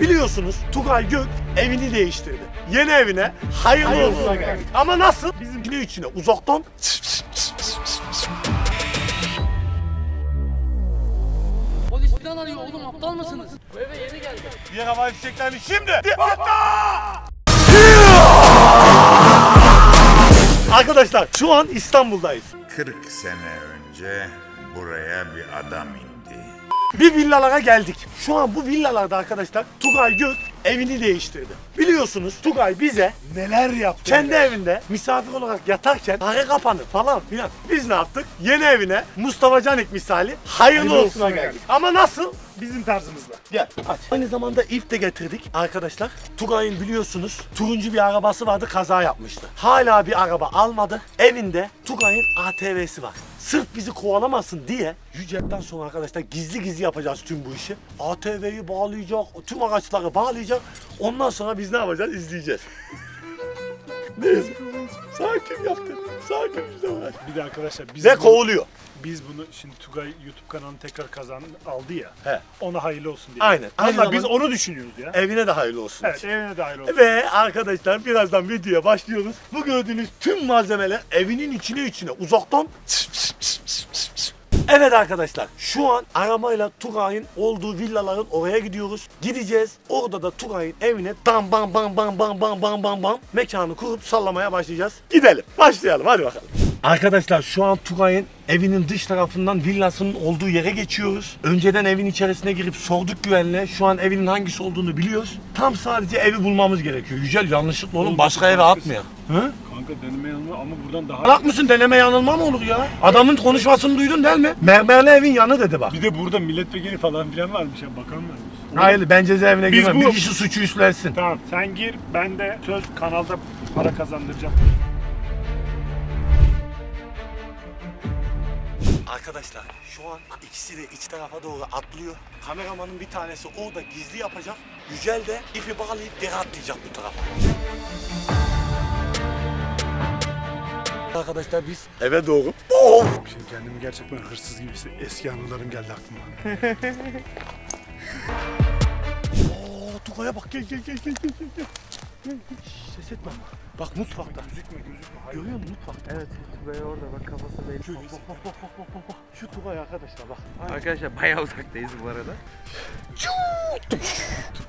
Biliyorsunuz Tugay Gök evini değiştirdi. Yeni evine hayırlı, Hayırlı olsun. olsun. Ama nasıl? Bizimkini içine uzaktan Polis falan arıyor oğlum aptal mısınız? Bu eve yeni geldi. diğer hava fişeklerini şimdi patla! Arkadaşlar şu an İstanbul'dayız. 40 sene önce buraya bir adam indi. Bir villalara geldik. Şu an bu villalarda arkadaşlar Tugay Gök evini değiştirdi. Biliyorsunuz Tugay bize Neler yaptı? kendi evinde misafir olarak yatarken arka kapanı falan filan. Biz ne yaptık? Yeni evine Mustafa Canik misali hayırlı, Hayırlı olsuna olsuna geldik. Ama nasıl? Bizim tarzımızla. Gel aç. Aynı zamanda ip de getirdik arkadaşlar. Tugay'ın biliyorsunuz turuncu bir arabası vardı kaza yapmıştı. Hala bir araba almadı. Evinde Tugay'ın ATV'si var. Sırf bizi kovalamasın diye Yücel'den sonra arkadaşlar gizli gizli yapacağız tüm bu işi. ATV'yi bağlayacak, tüm araçları bağlayacak. Ondan sonra biz ne yapacağız? İzleyeceğiz. Neyse. Sakin yaptın. Sakin işte uğraş. Bir de arkadaşlar biz Ve bunu, kovuluyor. biz bunu şimdi Tugay YouTube kanalını tekrar kazan aldı ya. He. Ona hayırlı olsun diye. Aynen. Valla biz onu düşünüyoruz ya. Evine de hayırlı olsun. Evet evine de hayırlı olsun. Ve arkadaşlar birazdan videoya başlıyoruz. Bu gördüğünüz tüm malzemeler evinin içine içine uzaktan Evet arkadaşlar şu an arabayla Tugay'ın olduğu villaların oraya gidiyoruz. Gideceğiz. Orada da Tugay'ın evine bam bam bam bam bam bam bam bam bam mekanı kurup sallamaya başlayacağız. Gidelim. Başlayalım hadi bakalım. Arkadaşlar şu an Tugay'ın evinin dış tarafından villasının olduğu yere geçiyoruz. Önceden evin içerisine girip sorduk güvenle. Şu an evinin hangisi olduğunu biliyoruz. Tam sadece evi bulmamız gerekiyor. Yücel yanlışlıkla oğlum başka eve atmıyor. Hı? Kanka deneme yanılma ama buradan daha... Bak mısın deneme yanılma mı olur ya? Adamın konuşmasını duydun değil mi? Mermerli evin yanı dedi bak. Bir de burada milletvekili falan filan varmış ya bakan varmış. Hayır ben cezaevine Biz girmem. bu- Bir kişi suçu üstlensin. Tamam sen gir ben de söz kanalda para kazandıracağım. Arkadaşlar şu an ikisi de iç tarafa doğru atlıyor. Kameramanın bir tanesi orada gizli yapacak. Yücel de ipi bağlayıp geri atlayacak bu tarafa. Arkadaşlar biz eve doğru. Oh! Şimdi kendimi gerçekten hırsız gibi hisse- eski anılarım geldi aklıma. Oo, Tugay'a bak gel gel gel gel gel gel, hiç Ses etme ama. Bak mutfakta. Gözükme gözükme. Hayır. Görüyor musun mutfakta? Evet Tugay orada bak kafası belli. Bak bak bak bak bak bak bak. Şu Tugay arkadaşlar bak. Arkadaşlar bayağı uzaktayız bu arada.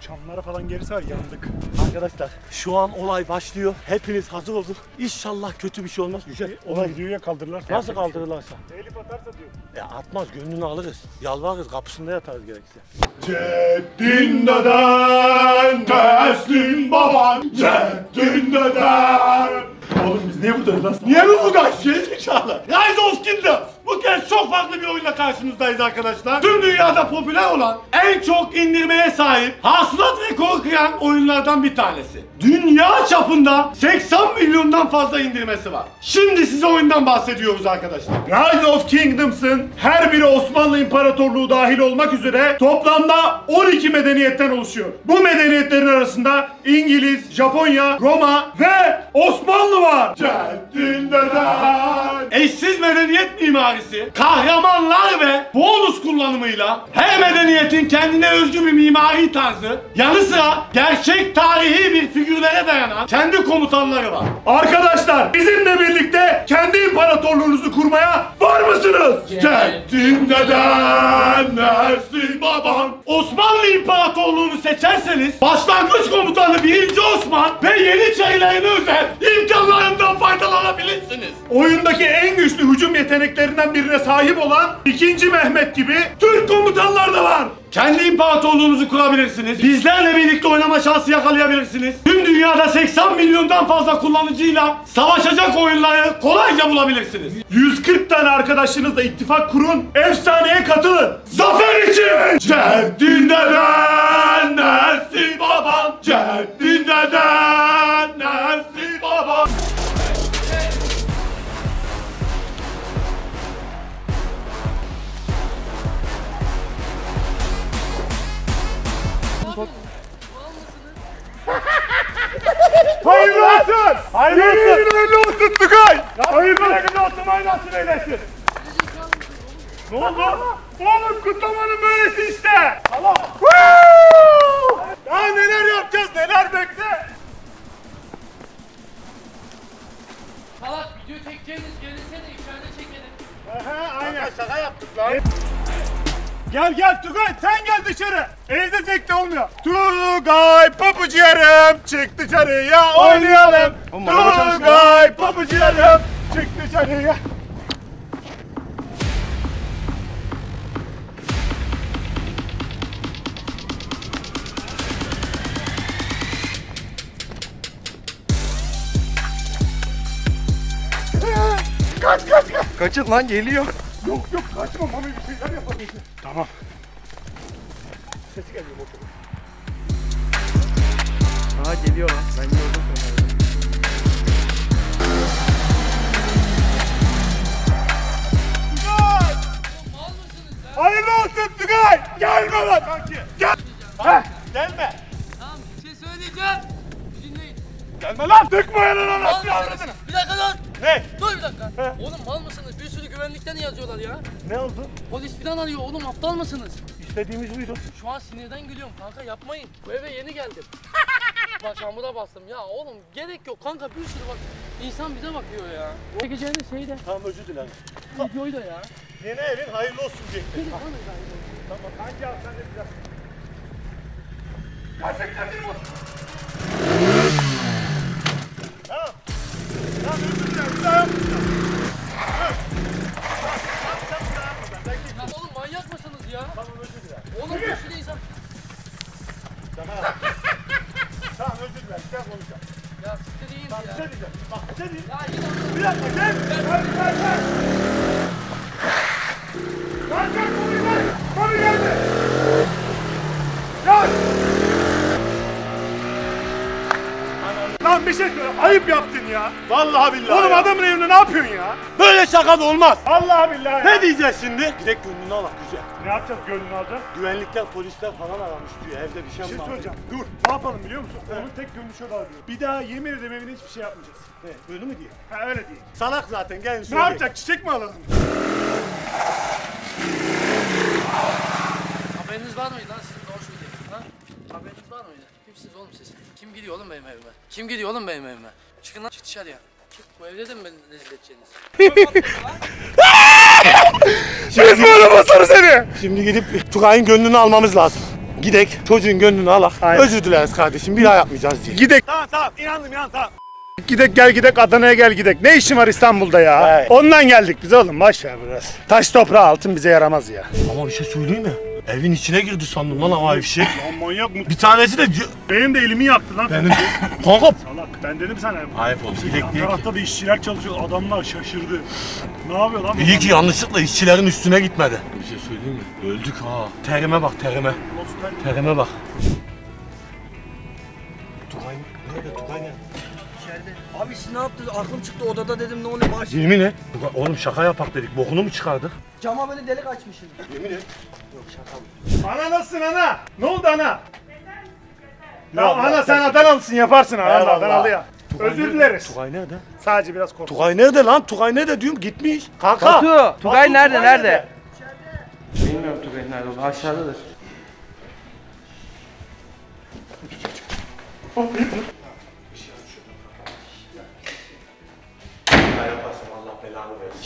Çamlara falan gerisi var yandık. Arkadaşlar şu an olay başlıyor. Hepiniz hazır olun. İnşallah kötü bir şey olmaz. Yücel Onu olay videoya kaldırırlar. nasıl kaldırırlarsa. Elif atarsa diyor. Ya atmaz gönlünü alırız. Yalvarırız kapısında yatarız gerekirse. Ceddin deden, teslim baban, ceddin deden. Oğlum biz niye buradayız lan? Niye mi bu kaç gerizekalı? Rise of Kingdoms. Bu kez çok farklı bir oyunla karşınızdayız arkadaşlar. Tüm dünyada popüler olan, en çok indirmeye sahip, hasılat rekoru kıran oyunlardan bir tanesi. Dünya çapında 80 milyondan fazla indirmesi var. Şimdi size oyundan bahsediyoruz arkadaşlar. Rise of Kingdoms'ın her biri Osmanlı İmparatorluğu dahil olmak üzere toplamda 12 medeniyetten oluşuyor. Bu medeniyetlerin arasında İngiliz, Japonya, Roma ve Osmanlı var. Ceddin. Eşsiz medeniyet mimarisi, kahramanlar ve bonus kullanımıyla her medeniyetin kendine özgü bir mimari tarzı, yanı sıra gerçek tarihi bir figürlere dayanan kendi komutanları var. Arkadaşlar bizimle birlikte imparatorluğunuzu kurmaya var mısınız? Ceddin deden, Ersin baban. Osmanlı İmparatorluğunu seçerseniz başlangıç komutanı 1. Osman ve Yeniçerilerine özel imkanlarından faydalanabilirsiniz. Oyundaki en güçlü hücum yeteneklerinden birine sahip olan 2. Mehmet gibi Türk komutanlar da var. Kendi imparatorluğunuzu kurabilirsiniz. Bizlerle birlikte oynama şansı yakalayabilirsiniz. Tüm dünyada 80 milyondan fazla kullanıcıyla savaşacak oyunları kolayca bulabilirsiniz. 140 tane arkadaşınızla ittifak kurun, efsaneye katılın. Zafer için! Ceddin Hayırlı olsun. Hayırlı olsun. Hayırlı olsun Tugay. Hayırlı olsun. Hayırlı olsun eylesin. Ne oldu? Oğlum kutlamanın böylesi işte. Allah. Daha neler yapacağız neler bekle. Salak video çekeceğiniz gelirsene içeride çekelim. Aha aynen. Şaka yaptık lan. Gel gel Tugay sen gel dışarı. Evde zevkli olmuyor. Tugay papucu yarım çık dışarıya oynayalım. Tugay papucu yarım çık dışarıya. Kaç kaç kaç. Kaçın lan geliyor. Yok yok kaçma mami bir şeyler yapalım. Tamam. Sesi geliyor motorun. Aha geliyor lan. Ben gördüm. Tugay! Hayırlı olsun Tugay! Gelme lan kanki! Gel! Heh, gelme! Tamam bir şey söyleyeceğim. Dinleyin. Gelme lan! Tıkma yanına avradını? Bir dakika dur. Ne? Dur bir dakika. He. Oğlum mal mısınız? Bir sürü güvenlikten yazıyorlar ya. Ne oldu? Polis falan arıyor oğlum aptal mısınız? İstediğimiz buydu. Şu an sinirden gülüyorum kanka yapmayın. Bu eve yeni geldim. bak çamura bastım ya oğlum gerek yok kanka bir sürü bak insan bize bakıyor ya. Çekeceğiniz şey de Tamam özür dilerim. videoyu da ya. Yeni evin hayırlı olsun diye. Tamam kanki al sen de biraz. Gerçekten değil mi? Tamam. Tamam özür dilerim. Bir daha yapmayacağım. Dur. Tamam, tamam, bir daha yapmayacağım. Belki- Ya oğlum manyak mısınız ya? Tamam özür dilerim. Oğlum sürü insan. Tamam. Tamam özür dilerim. Gel konuşalım. Ya siktir iyiyim Bak ya. şey diyeceğim. Bak şey diyeyim. Ya yine Bir dakika gel. Gel gel gel. Gel gel konuyu gel. Konu geldi. Gel. Lan bir şey söyle. Ayıp yaptın ya. Vallahi billahi Oğlum ya. adamın evinde ne yapıyorsun ya? Böyle şaka da olmaz. Allah billahi. Ne diyeceğiz şimdi? Direkt gönlünü alak güzel. Ne yapacağız gönlünü alacağız? Güvenlikler, polisler falan aramış diyor. Evde bir şey Bir şey mi var? söyleyeceğim. Dur. Ne yapalım biliyor musun? Onun tek gönlü şöyle arıyor. Bir daha yemin ederim evine hiçbir şey yapmayacağız. He, Öyle mi diyor? Ha öyle değil. Salak zaten gelin Ne söyle. yapacak? Çiçek mi alalım? Haberiniz var mıydı lan sizin? Haberiniz var mıydı? Kimsiniz oğlum siz? Kim gidiyor oğlum benim evime? Kim gidiyor oğlum benim evime? Çıkın lan çık dışarıya. Çık bu evde de mi beni rezil edeceksiniz? Resmi arabasını seni. Şimdi gidip Tugay'ın gönlünü almamız lazım. Gidek, çocuğun gönlünü alak. Aynen. Özür dileriz kardeşim, bir daha yapmayacağız diye. Gidek. Tamam tamam, inandım inandım tamam. Gidek gel gidek Adana'ya gel gidek. Ne işin var İstanbul'da ya? Evet. Ondan geldik biz oğlum boş ver biraz. Taş toprağı altın bize yaramaz ya. Ama bir şey söyleyeyim mi? Evin içine girdi sandım lan havai fişek. Lan manyak mı? Bir tanesi de... Benim de elimi yaktı lan. Benim... Kanka... Salak ben dedim sana. Ayıp oldu, Yan ki. tarafta da işçiler çalışıyor. Adamlar şaşırdı. Ne yapıyor lan? İyi ki yanlışlıkla işçilerin üstüne gitmedi. Bir şey söyleyeyim mi? Öldük ha. Terime bak terime. Terime bak. Tugay nerede? Tugay nerede? Abi siz ne yaptınız? Aklım çıktı odada dedim ne oluyor baş. Yemin et. Tugay, oğlum şaka yapak dedik. Bokunu mu çıkardık? Cama böyle delik açmışsın. Yemin et. Ana nasılsın ana? Ne oldu ana? Ya Ya ana sen Adanalısın yaparsın ana. Adanalı ya. Özür nerede? dileriz. Tugay nerede? Sadece biraz korktum. Tugay nerede lan? Tugay nerede diyorum gitmiş. Kanka. Batu, Tugay Batu, nerede, Tugay nerede? Bilmiyorum Tugay nerede olduğunu. Aşağıdadır.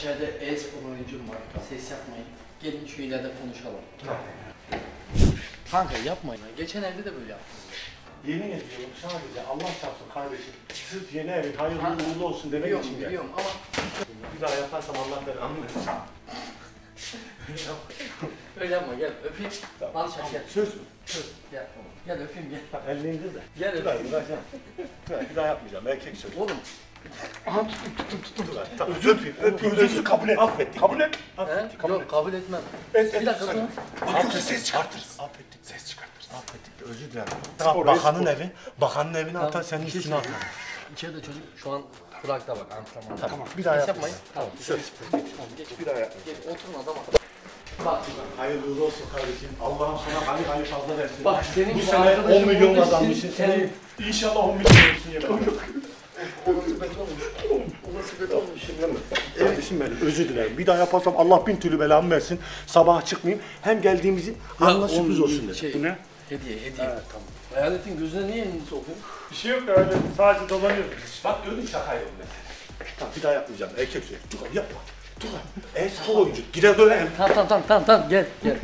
İçeride e-spor oyuncum var. Ses yapmayın. Gelin şu ileride konuşalım. Kanka yapmayın. Geçen evde de böyle yaptınız. Yemin ediyorum sadece Allah çarpsın kardeşim. Sırf yeni evin hayırlı uğurlu olsun demek Biliyorum için geldim. biliyorum ama Bir daha yaparsam Allah belanı versin. Öyle yapma gel öpeyim. Al şaka gel. Söz mü? Gel. Gel öpeyim gel. Bak elini indir de. Gel öpeyim. bir daha, bir daha, yapmayacağım. Erkek söz. Oğlum Tamam, öpeyim, öpeyim. Özür kabul et. Affettik. Kabul et. he? Yok kabul etmem. Bir dakika dur. Affettik. Ses çıkartırız. Affettik. Ses çıkartırız. Affettik. Özür dilerim. Tamam, bakanın evi. Bakanın evine atar senin üstüne atar. İçeride çocuk şu an kurakta bak antrenman. Tamam. Bir daha yapmayın. Tamam. Söz. Tamam geç. Bir daha yapmayın. Geç oturun adama. Bak Hayırlı uğurlu olsun kardeşim. Allah'ım sana hani hani fazla versin. bak senin Bu sene arkadaşın 10 milyon kazanmışsın. Senin İnşallah 10 milyon olsun yeter. Kardeşim benim özür dilerim. Bir daha yaparsam Allah bin türlü belamı versin. Sabaha çıkmayayım. Hem geldiğimizi anla sürpriz olsun dedi. Şey, Bu ne? Hediye hediye. Evet tamam. Hayaletin gözüne niye elini sokuyorsun? Bir şey yok öyle sadece dolanıyoruz. Bak gördün bu mesela. Tamam bir daha yapmayacağım. Erkek. Tugay yapma. Tugay. E-spor oyuncu. Gider dönelim. Tamam tamam tamam tamam tamam gel gel.